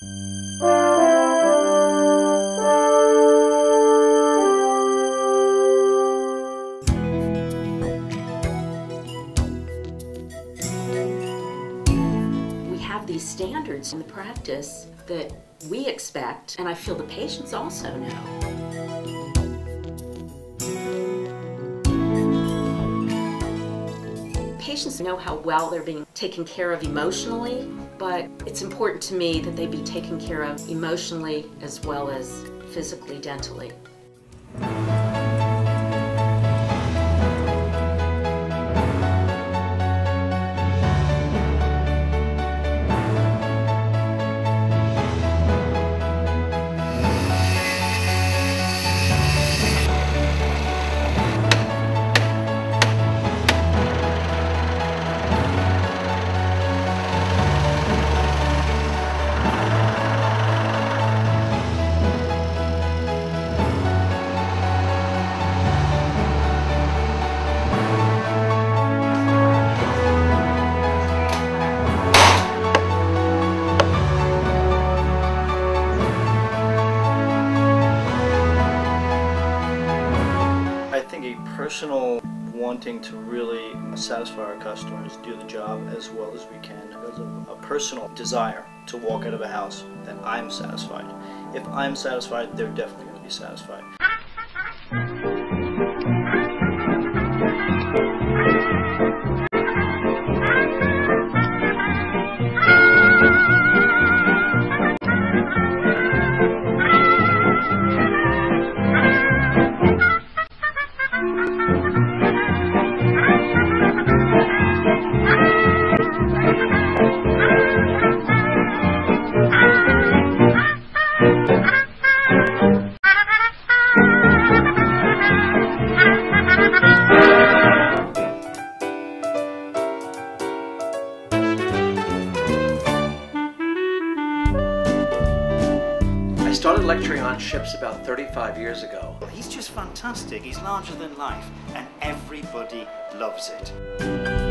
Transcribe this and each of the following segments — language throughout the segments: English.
We have these standards in the practice that we expect, and I feel the patients also know. Patients know how well they're being taken care of emotionally, but it's important to me that they be taken care of emotionally as well as physically, dentally. Personal wanting to really satisfy our customers, do the job as well as we can. There's a, a personal desire to walk out of a house that I'm satisfied. If I'm satisfied, they're definitely going to be satisfied. Lecturing on ships about 35 years ago. He's just fantastic. He's larger than life, and everybody loves it.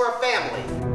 we're a family.